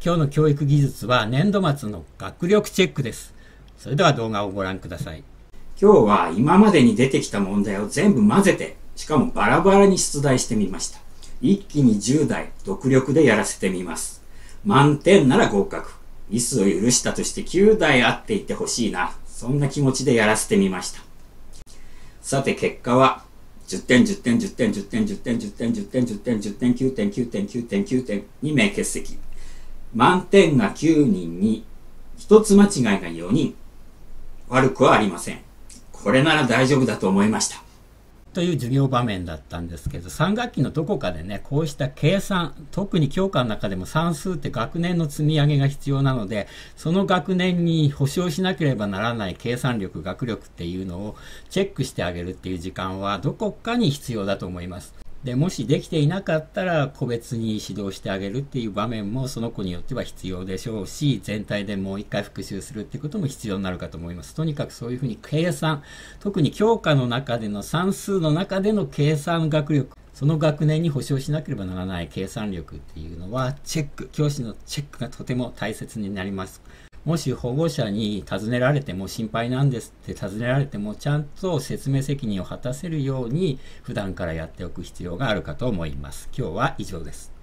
今日の教育技術は年度末の学力チェックです。それでは動画をご覧ください。今日は今までに出てきた問題を全部混ぜて、しかもバラバラに出題してみました。一気に10題、独力でやらせてみます。満点なら合格。ミスを許したとして9題あっていてほしいな。そんな気持ちでやらせてみました。さて結果は、10点、10点、10点、10点、10点、10点、10点、10点、10点、9点、9点、9点、9点、2名欠席。満点が9人に、1つ間違いが4人。悪くはありません。これなら大丈夫だと思いました。という授業場面だったんですけど、3学期のどこかでね、こうした計算、特に教科の中でも算数って学年の積み上げが必要なので、その学年に保証しなければならない計算力、学力っていうのをチェックしてあげるっていう時間はどこかに必要だと思います。でもしできていなかったら個別に指導してあげるっていう場面もその子によっては必要でしょうし全体でもう一回復習するってことも必要になるかと思います。とにかくそういうふうに計算特に教科の中での算数の中での計算学力その学年に保証しなければならない計算力っていうのはチェック教師のチェックがとても大切になります。もし保護者に尋ねられても心配なんですって尋ねられてもちゃんと説明責任を果たせるように普段からやっておく必要があるかと思います。今日は以上です。